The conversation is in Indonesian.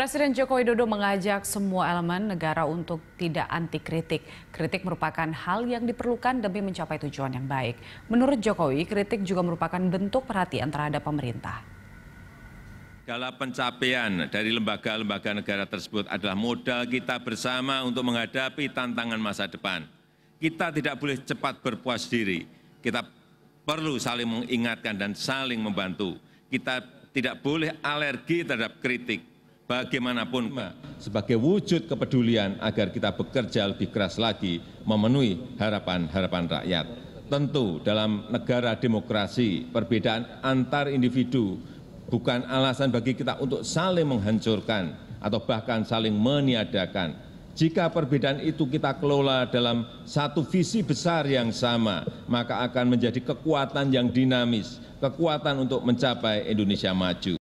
Presiden Joko Widodo mengajak semua elemen negara untuk tidak anti kritik. Kritik merupakan hal yang diperlukan demi mencapai tujuan yang baik. Menurut Jokowi, kritik juga merupakan bentuk perhatian terhadap pemerintah. Segala pencapaian dari lembaga-lembaga negara tersebut adalah modal kita bersama untuk menghadapi tantangan masa depan. Kita tidak boleh cepat berpuas diri. Kita perlu saling mengingatkan dan saling membantu. Kita tidak boleh alergi terhadap kritik bagaimanapun sebagai wujud kepedulian agar kita bekerja lebih keras lagi memenuhi harapan-harapan rakyat. Tentu dalam negara demokrasi perbedaan antar individu bukan alasan bagi kita untuk saling menghancurkan atau bahkan saling meniadakan. Jika perbedaan itu kita kelola dalam satu visi besar yang sama, maka akan menjadi kekuatan yang dinamis, kekuatan untuk mencapai Indonesia maju.